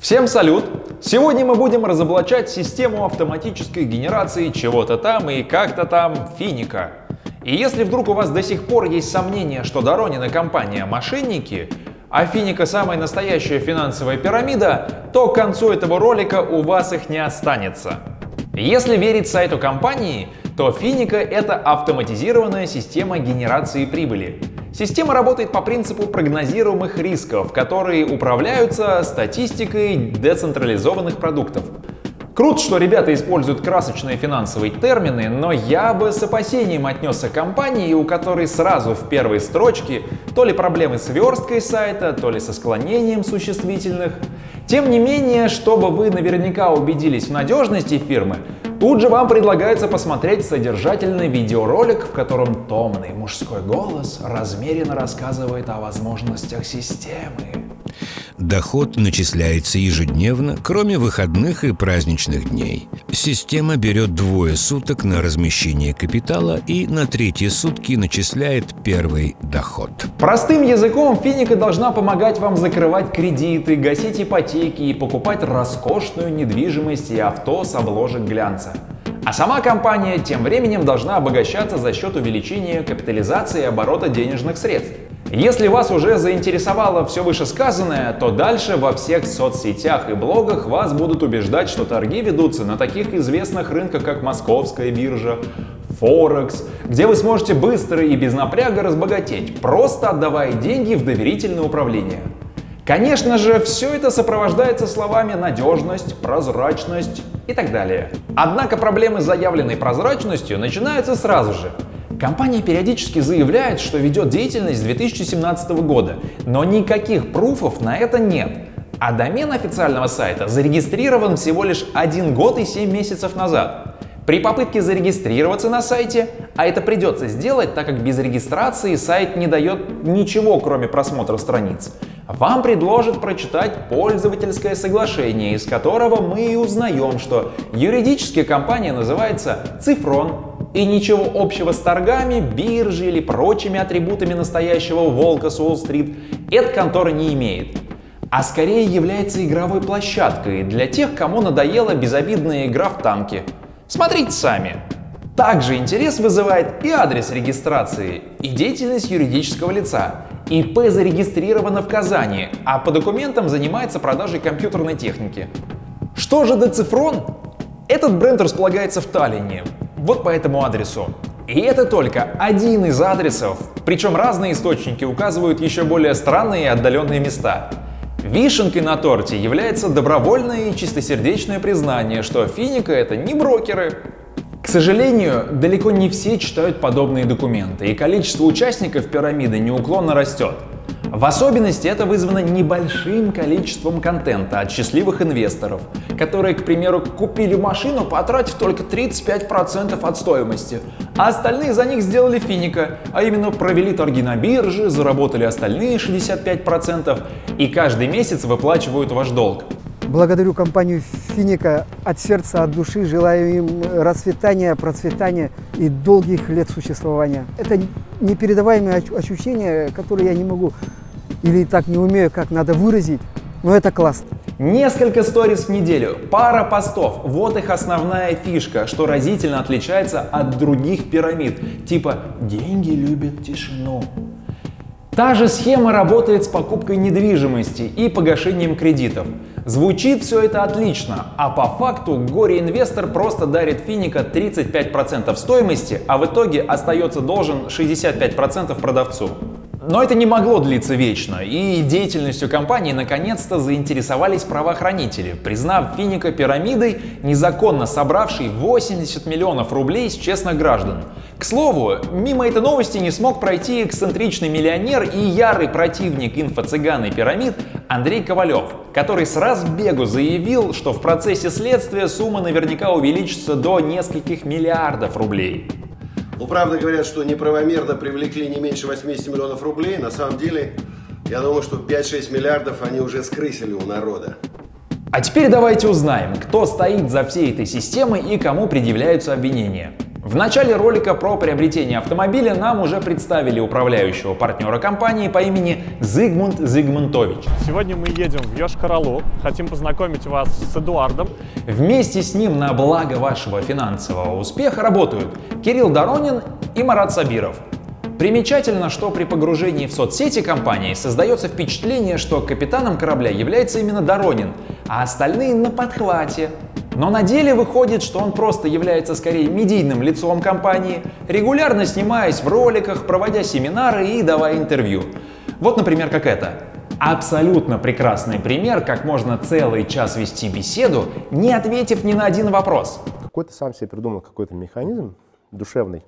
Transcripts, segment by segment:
Всем салют! Сегодня мы будем разоблачать систему автоматической генерации чего-то там и как-то там финика. И если вдруг у вас до сих пор есть сомнения, что Доронина компания мошенники, а финика самая настоящая финансовая пирамида, то к концу этого ролика у вас их не останется. Если верить сайту компании, то финика это автоматизированная система генерации прибыли. Система работает по принципу прогнозируемых рисков, которые управляются статистикой децентрализованных продуктов. Круто, что ребята используют красочные финансовые термины, но я бы с опасением отнесся к компании, у которой сразу в первой строчке то ли проблемы с версткой сайта, то ли со склонением существительных. Тем не менее, чтобы вы наверняка убедились в надежности фирмы, Тут же вам предлагается посмотреть содержательный видеоролик, в котором томный мужской голос размеренно рассказывает о возможностях системы. Доход начисляется ежедневно, кроме выходных и праздничных дней. Система берет двое суток на размещение капитала и на третьи сутки начисляет первый доход. Простым языком финика должна помогать вам закрывать кредиты, гасить ипотеки и покупать роскошную недвижимость и авто с обложек глянца. А сама компания тем временем должна обогащаться за счет увеличения капитализации и оборота денежных средств. Если вас уже заинтересовало все вышесказанное, то дальше во всех соцсетях и блогах вас будут убеждать, что торги ведутся на таких известных рынках, как Московская биржа, Форекс, где вы сможете быстро и без напряга разбогатеть, просто отдавая деньги в доверительное управление. Конечно же, все это сопровождается словами надежность, прозрачность и так далее. Однако проблемы с заявленной прозрачностью начинаются сразу же. Компания периодически заявляет, что ведет деятельность с 2017 года, но никаких пруфов на это нет. А домен официального сайта зарегистрирован всего лишь один год и 7 месяцев назад. При попытке зарегистрироваться на сайте, а это придется сделать, так как без регистрации сайт не дает ничего, кроме просмотра страниц, вам предложат прочитать пользовательское соглашение, из которого мы и узнаем, что юридически компания называется «Цифрон», и ничего общего с торгами, биржей или прочими атрибутами настоящего волка с Уолл-стрит эта контора не имеет. А скорее является игровой площадкой для тех, кому надоела безобидная игра в танки. Смотрите сами. Также интерес вызывает и адрес регистрации, и деятельность юридического лица. ИП зарегистрировано в Казани, а по документам занимается продажей компьютерной техники. Что же Децифрон? Этот бренд располагается в Таллине, вот по этому адресу. И это только один из адресов, причем разные источники указывают еще более странные и отдаленные места. Вишенкой на торте является добровольное и чистосердечное признание, что финика это не брокеры. К сожалению, далеко не все читают подобные документы, и количество участников пирамиды неуклонно растет. В особенности это вызвано небольшим количеством контента от счастливых инвесторов, которые, к примеру, купили машину, потратив только 35% от стоимости, а остальные за них сделали финика, а именно провели торги на бирже, заработали остальные 65% и каждый месяц выплачивают ваш долг. Благодарю компанию Финика от сердца, от души. Желаю им расцветания, процветания и долгих лет существования. Это непередаваемые ощущения, которые я не могу или так не умею, как надо выразить, но это классно. Несколько сториз в неделю, пара постов. Вот их основная фишка, что разительно отличается от других пирамид. Типа «деньги любят тишину». Та же схема работает с покупкой недвижимости и погашением кредитов. Звучит все это отлично, а по факту горе-инвестор просто дарит финика 35% стоимости, а в итоге остается должен 65% продавцу. Но это не могло длиться вечно, и деятельностью компании наконец-то заинтересовались правоохранители, признав Финика пирамидой, незаконно собравшей 80 миллионов рублей с честных граждан. К слову, мимо этой новости не смог пройти эксцентричный миллионер и ярый противник инфо-цыган и пирамид Андрей Ковалев, который с разбегу заявил, что в процессе следствия сумма наверняка увеличится до нескольких миллиардов рублей. Ну, правда говорят, что неправомерно привлекли не меньше 80 миллионов рублей. На самом деле, я думаю, что 5-6 миллиардов они уже скрысили у народа. А теперь давайте узнаем, кто стоит за всей этой системой и кому предъявляются обвинения. В начале ролика про приобретение автомобиля нам уже представили управляющего партнера компании по имени Зигмунд Зигмунтович. Сегодня мы едем в Йошкар-Олу. Хотим познакомить вас с Эдуардом. Вместе с ним на благо вашего финансового успеха работают Кирилл Доронин и Марат Сабиров. Примечательно, что при погружении в соцсети компании создается впечатление, что капитаном корабля является именно Доронин, а остальные на подхвате. Но на деле выходит, что он просто является скорее медийным лицом компании, регулярно снимаясь в роликах, проводя семинары и давая интервью. Вот, например, как это. Абсолютно прекрасный пример, как можно целый час вести беседу, не ответив ни на один вопрос. Какой ты сам себе придумал какой-то механизм душевный,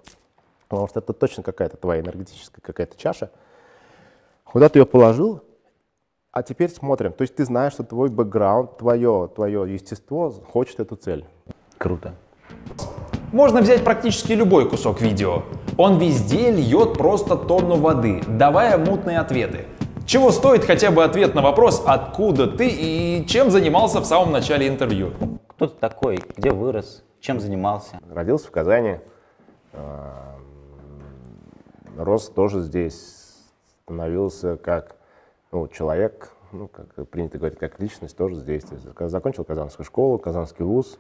потому что это точно какая-то твоя энергетическая какая-то чаша. Куда ты ее положил, а теперь смотрим. То есть ты знаешь, что твой бэкграунд, твое, твое естество хочет эту цель. Круто. Можно взять практически любой кусок видео. Он везде льет просто тонну воды, давая мутные ответы. Чего стоит хотя бы ответ на вопрос, откуда ты и чем занимался в самом начале интервью? Кто ты такой? Где вырос? Чем занимался? Родился в Казани, а, рос тоже здесь, становился как ну, человек, ну, как принято говорить, как личность тоже здесь. Закончил Казанскую школу, Казанский вуз,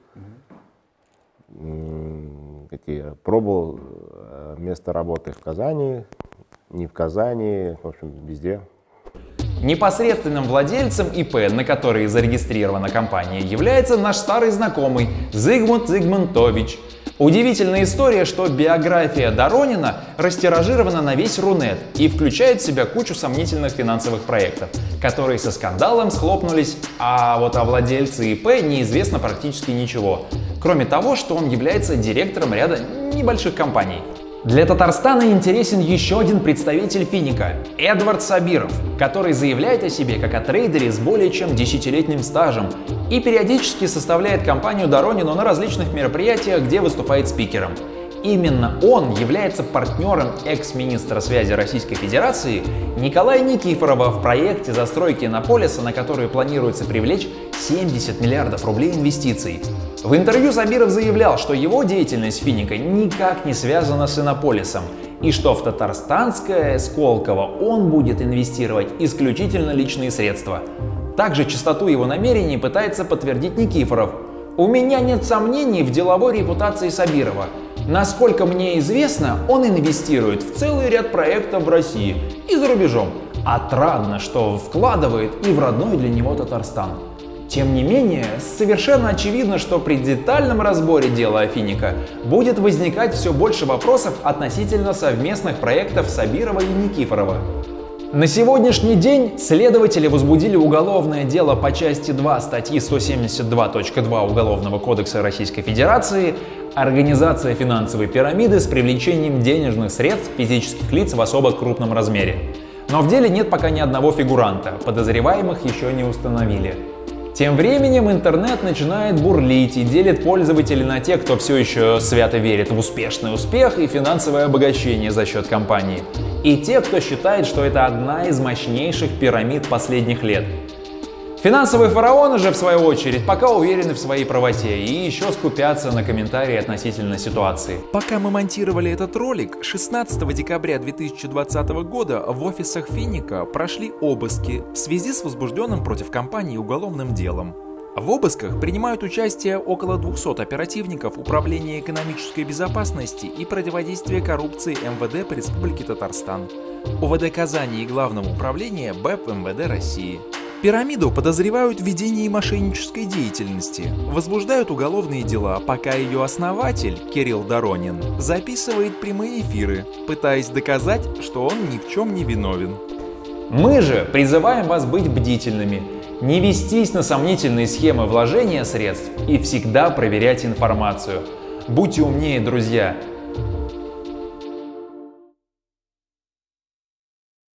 какие пробовал э, место работы в Казани, не в Казани, в общем, везде. Непосредственным владельцем ИП, на который зарегистрирована компания, является наш старый знакомый Зигмунд Зигмунтович – Удивительная история, что биография Доронина растиражирована на весь Рунет и включает в себя кучу сомнительных финансовых проектов, которые со скандалом схлопнулись, а вот о владельце ИП неизвестно практически ничего, кроме того, что он является директором ряда небольших компаний. Для Татарстана интересен еще один представитель финика – Эдвард Сабиров, который заявляет о себе как о трейдере с более чем десятилетним стажем и периодически составляет компанию Доронину на различных мероприятиях, где выступает спикером. Именно он является партнером экс-министра связи Российской Федерации Николая Никифорова в проекте застройки Иннополиса, на который планируется привлечь 70 миллиардов рублей инвестиций. В интервью Забиров заявлял, что его деятельность Финика никак не связана с Иннополисом, и что в татарстанское Сколково он будет инвестировать исключительно личные средства. Также чистоту его намерений пытается подтвердить Никифоров. «У меня нет сомнений в деловой репутации Сабирова. Насколько мне известно, он инвестирует в целый ряд проектов в России и за рубежом. Отрадно, что вкладывает и в родной для него Татарстан. Тем не менее, совершенно очевидно, что при детальном разборе дела Афиника будет возникать все больше вопросов относительно совместных проектов Сабирова и Никифорова. На сегодняшний день следователи возбудили уголовное дело по части 2 статьи 172.2 Уголовного кодекса Российской Федерации «Организация финансовой пирамиды с привлечением денежных средств физических лиц в особо крупном размере». Но в деле нет пока ни одного фигуранта, подозреваемых еще не установили. Тем временем интернет начинает бурлить и делит пользователей на тех, кто все еще свято верит в успешный успех и финансовое обогащение за счет компании, и те, кто считает, что это одна из мощнейших пирамид последних лет – Финансовые фараоны же, в свою очередь, пока уверены в своей правоте и еще скупятся на комментарии относительно ситуации. Пока мы монтировали этот ролик, 16 декабря 2020 года в офисах Финика прошли обыски в связи с возбужденным против компании уголовным делом. В обысках принимают участие около 200 оперативников Управления экономической безопасности и противодействия коррупции МВД по Республике Татарстан, УВД Казани и Главного управления БЭП МВД России. Пирамиду подозревают в ведении мошеннической деятельности, возбуждают уголовные дела, пока ее основатель, Кирилл Доронин, записывает прямые эфиры, пытаясь доказать, что он ни в чем не виновен. Мы же призываем вас быть бдительными, не вестись на сомнительные схемы вложения средств и всегда проверять информацию. Будьте умнее, друзья,